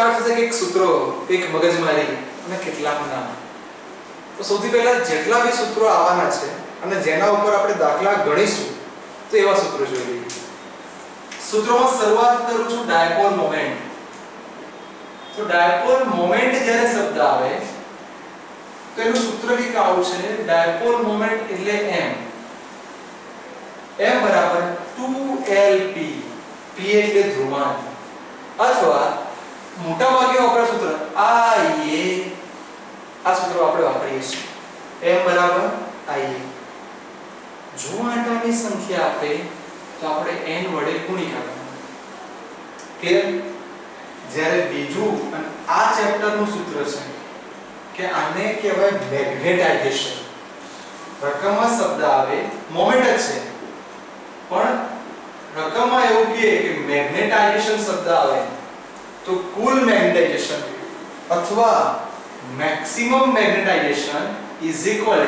Start થશે કે સૂત્રો, એક મગજમારી અને કેટલાક નામ. તો સૌથી પહેલા જેટલા બી સૂત્રો આવવાના છે અને જેના ઉપર આપણે દાખલા ગણીશું, તો એવા સૂત્રો જોઈ લઈએ. સૂત્રોમાં શરૂઆત કરું છું ડાયપોલ મોમેન્ટ. તો ડાયપોલ મોમેન્ટ જ્યારે શબ્દ આવે, તો એનું સૂત્ર કંઈક આવું છે, ડાયપોલ મોમેન્ટ એટલે m m બરાબર 2lp p એટલે ધ્રુવાંક અથવા મોટા ભાગે વપરાય સૂત્ર, આ એ, આ સૂત્ર આપણે વાપરીએ છીએ. m બરાબર? i જો આંટાની સંખ્યા આપે, તો આપણે n વડે ગુણી કાઢવાનું ક્લિયર જ્યારે બીજું અને આ ચેપ્ટરનું સૂત્ર છે, કે આને કહેવાય મેગ્નેટાઇઝેશન. રકમમાં શબ્દ આવે મોમેન્ટ જ છે. પણ રકમમાં એવું કહે કે મેગ્નેટાઇઝેશન શબ્દ આવે. તો કુલ મેગ્નેટાઇઝેશન અથવા મેક્સિમમ મેગ્નેટાઇઝેશન ઇઝ ઇક્વલ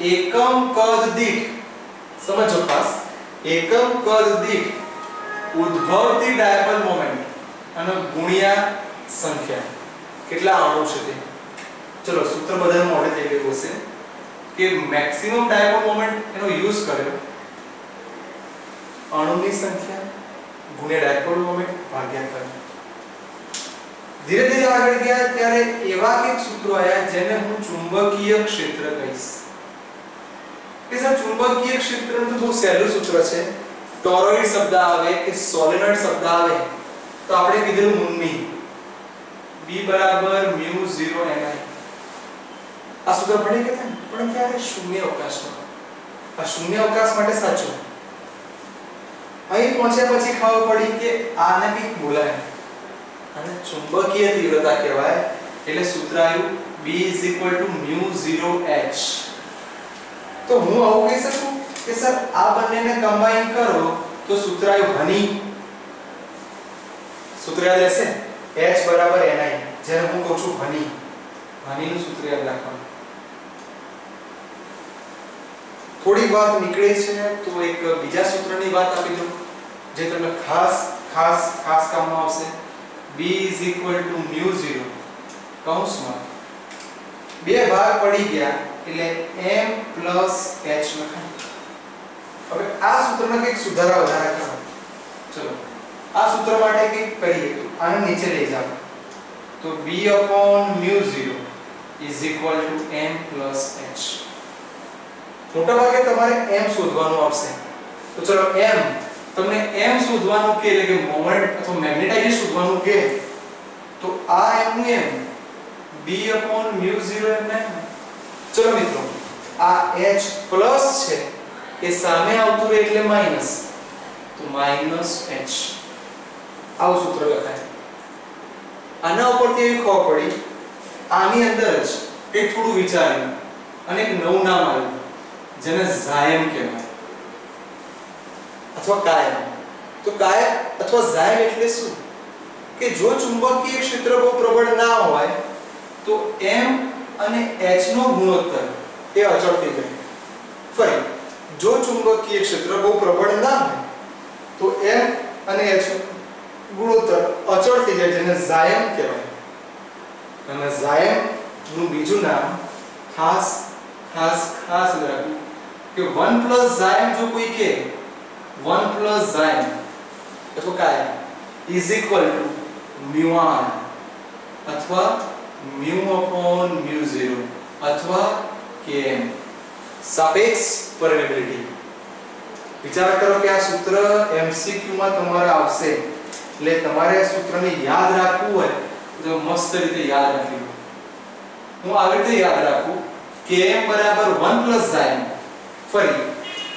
એકમ કદ દીઠ. સમજો ખાસ. એકમ કદ દીઠ ઉદ્ભવતી ડાયપોલ મોમેન્ટ અને ગુણ્યા સંખ્યા. કેટલા અણુ છે તે? ચલો સૂત્ર બધા મોડે થઈ ગયું હશે કે મેક્સિમમ ડાયપોલ મોમેન્ટ એનો યુઝ કર્યો. અણુની સંખ્યા. ગુણ્યા ડાયપોલ મોમેન્ટ ભાગ્યા કર્યો ધીરે ધીરે આગળ ગયા ત્યારે એવા કંઈક સૂત્રો આવ્યા જેને હું ચુંબકીય ક્ષેત્ર કહીશ. કે સર, ચુંબકીય ક્ષેત્રનું તો બહુ સહેલું સૂત્ર છે. ટોરોઇડ શબ્દ આવે કે સોલેનોઇડ શબ્દ આવે, તો આપણે કીધેલું મુન્ની B બરાબર mu 0 ni આ સૂત્ર ભણી ગયા પણ ત્યારે શૂન્ય અવકાશમાં. આ શૂન્ય અવકાશ માટે સાચું. અહીં પહોંચ્યા પછી ખબર પડી કે આને કંઈક બોલાય. અને ચુંબકીય તીવ્રતા કહેવાય, એટલે સૂત્ર આવ્યું B mu 0 h. તો હું આવું કહી શકું કે સર, આ બંનેને કમ્બાઈન કરો, તો સૂત્ર આવ્યું હની સૂત્ર યાદ રહેશે? H બરાબર ni જ્યારે હું કહું છું હની હનીનું સૂત્ર યાદ રાખવાનું. થોડી વાત નીકળી છે, તો એક બીજા સૂત્રની વાત આપી દઉં. જે તમને ખાસ ખાસ ખાસ કામમાં આવશે b mu 0 કૌંસમાં બે ભાગ પડી ગયા એટલે m h લખાય હવે આ સૂત્રમાં કંઈક સુધારા વધારા કરો ચલો આ સૂત્ર માટે કંઈક કરીએ તો આને નીચે લઈ જાઓ તો b mu 0 is equal to m h મોટા ભાગે તમારે m શોધવાનું આવશે તો ચલો m તમને m શોધવાનું કે એટલે કે મોમેન્ટ અથવા મેગ્નેટાઇઝેશન શોધવાનું કે, તો આ m નું m b mu 0 ને? ચલો મિત્રો, આ h પ્લસ છે, એ સામે આવતું રહે એટલે માઇનસ તો માઇનસ h. આવું સૂત્ર લખાય. આના ઉપરથી એવી ખબર પડી, આની અંદર જ એક થોડું વિચાર્યું અને એક નવું નામ આવ્યું, જેને ઝાયમ કહેવાય. અથવા કાયમ? તો કાયમ અથવા ઝાયમ એટલે શું? કે જો ચુંબકીય ક્ષેત્ર બહુ પ્રબળ ના હોય, તો m અને h નો ગુણોત્તર એ અચળ થઈ જાય. ફરી, જો ચુંબકીય ક્ષેત્ર બહુ પ્રબળ ના હોય, તો m અને h ગુણોત્તર અચળ થઈ જાય, જેને ઝાયમ કહેવાય. અને ઝાયમનું બીજું નામ ખાસ ખાસ ખાસ રાખવું કે 1 ઝાયમ જો કોઈ કે 1 ઝાયમ અથવા કાયમ is equal to mu1 અથવા mu upon mu 0 અથવા km સાપેક્ષ પરમેબિલિટી વિચાર કરો કે આ સૂત્ર MCQ માં તમારે આવશે એટલે તમારે આ સૂત્રને યાદ રાખવું હોય તો મસ્ત રીતે યાદ રાખી લો હું આવી રીતે યાદ રાખું km બરાબર 1 ઝાયમ ફરી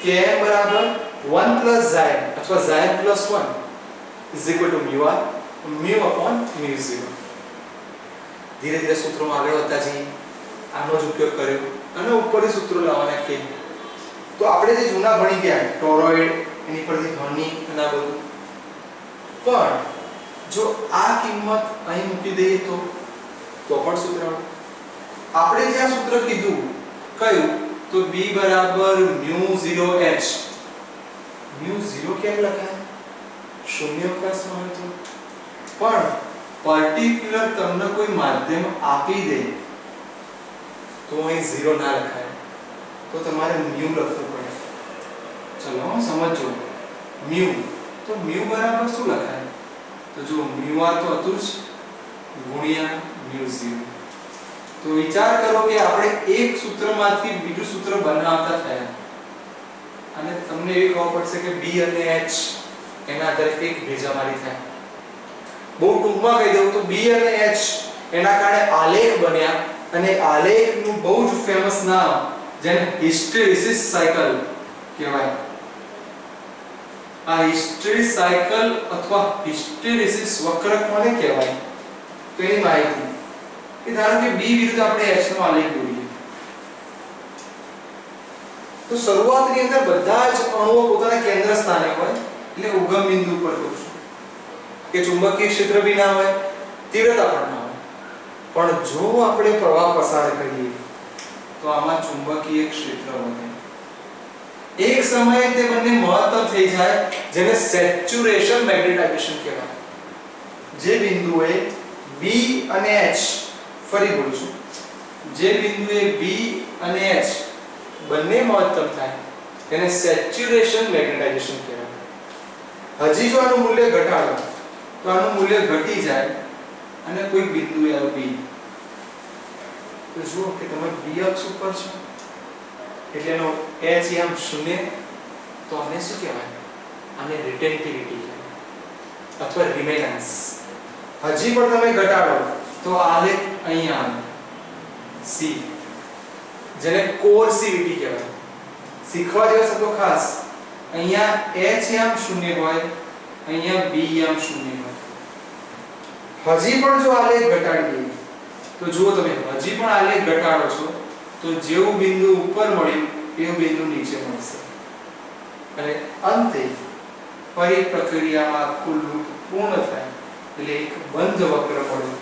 km બરાબર 1 ઝાયમ અથવા ઝાયમ 1 is equal to mu r mu upon mu 0 ધીરે ધીરે સૂત્રોમાં આગળ વધતા જઈએ આનો જ ઉપયોગ કર્યો અને ઉપરથી સૂત્રો લાવવાના કે તો આપણે જે જૂના ભણી ગયા ટોરોઇડ એની પરથી હની અને બધું પણ જો આ કિંમત અહીં મૂકી દઈએ તો તો પણ સૂત્ર આપણે જે આ સૂત્ર કીધું કયું તો b બરાબર mu 0 h mu 0 કેમ લખાય? શૂન્ય અવકાશમાં હોય તો? પણ પર્ટિક્યુલર તમને કોઈ માધ્યમ આપી દે, તો અહીં ઝીરો ના લખાય. તો તમારે મ્યુ લખવું પડે. ચલો સમજો મ્યુ તો મ્યુ બરાબર શું લખાય? તો જો મ્યુ આ તો હતું જ ગુણ્યા મ્યુ ઝીરો તો વિચાર કરો કે આપણે એક સૂત્રમાંથી બીજું સૂત્ર બનાવતા થયા. અને તમને એવી ખબર પડશે કે b અને h એના આધારે એક ભેજામારી થાય. બહુ ટૂંકમાં કહી દઉં તો b અને h એના કારણે આલેખ બન્યા અને આલેખનું બહુ જ ફેમસ નામ જેને હિસ્ટેરિસિસ સાયકલ કહેવાય. આ હિસ્ટેરિસ સાયકલ અથવા હિસ્ટેરિસિસ વક્ર કોને કહેવાય? તો એની માહિતી. કે ધારો કે b વિરુદ્ધ આપણે h નો આલેખ તો શરૂઆતની અંદર બધા જ અણુઓ પોતાના કેન્દ્ર સ્થાને હોય, એટલે ઉગમ બિંદુ પર હોય કે ચુંબકીય ક્ષેત્ર બી ના હોય, તીવ્રતા પણ ના હોય. પણ જો આપણે પ્રવાહ પસાર કરીએ, તો આમાં ચુંબકીય ક્ષેત્ર બને એક સમયે તે બંને મહત્તમ થઈ જાય, જેને સેચ્યુરેશન મેગ્નેટાઇઝેશન કહેવાય. જે બિંદુએ B અને H ફરી બોલું છું. જે બિંદુએ B અને H બંને મહત્તમ થાય. તેને સેચ્યુરેશન મેગ્નેટાઇઝેશન કહેવાય. હજી જો આનું મૂલ્ય ઘટાડો, તો આનું મૂલ્ય ઘટી જાય અને કોઈ બિંદુએ આવ્યું બી તો જુઓ કે તમે બી અક્ષ ઉપર છો. એટલે એનો એચ એમ શૂન્ય, તો આને શું કહેવાય? આને રિટેન્ટિવિટી અથવા રિમેનન્સ હજી પણ તમે ઘટાડો, તો આલેખ અહીંયા આવે C. જેને કોર્સિવિટી કહેવાય. શીખવા જેવા શબ્દો ખાસ. અહીંયા h યામ શૂન્ય હોય, અહીંયા b યામ શૂન્ય હોય. હજી પણ જો આલેખ ઘટાડીએ, તો જુઓ તમે, હજી પણ આલેખ ઘટાડો છો, તો જેવું બિંદુ ઉપર મળ્યું એવું બિંદુ નીચે મળશે. અને અંતે ફરી પ્રક્રિયામાં આખું લૂપ પૂર્ણ થાય, એટલે એક બંધ વક્ર મળે.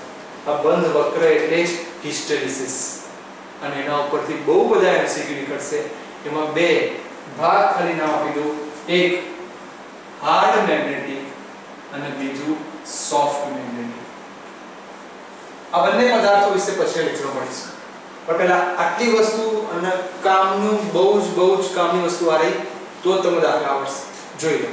આ બંધ વક્ર એટલે જ હિસ્ટેરિસિસ અને એના ઉપરથી બહુ બધા એમસીક્યુ નીકળશે. એમાં બે ભાગ ખાલી નામ આપી દઉં. એક હાર્ડ મેગ્નેટિક અને બીજું સોફ્ટ મેગ્નેટિક આ બંને પદાર્થો વિશે પછી લેક્ચર મળીશું. પણ પહેલા આટલી વસ્તુ અને કામનું બહુ જ બહુ જ કામની વસ્તુ આ રહી, તો તમને દાખલા આવડશે. જોઈ લો.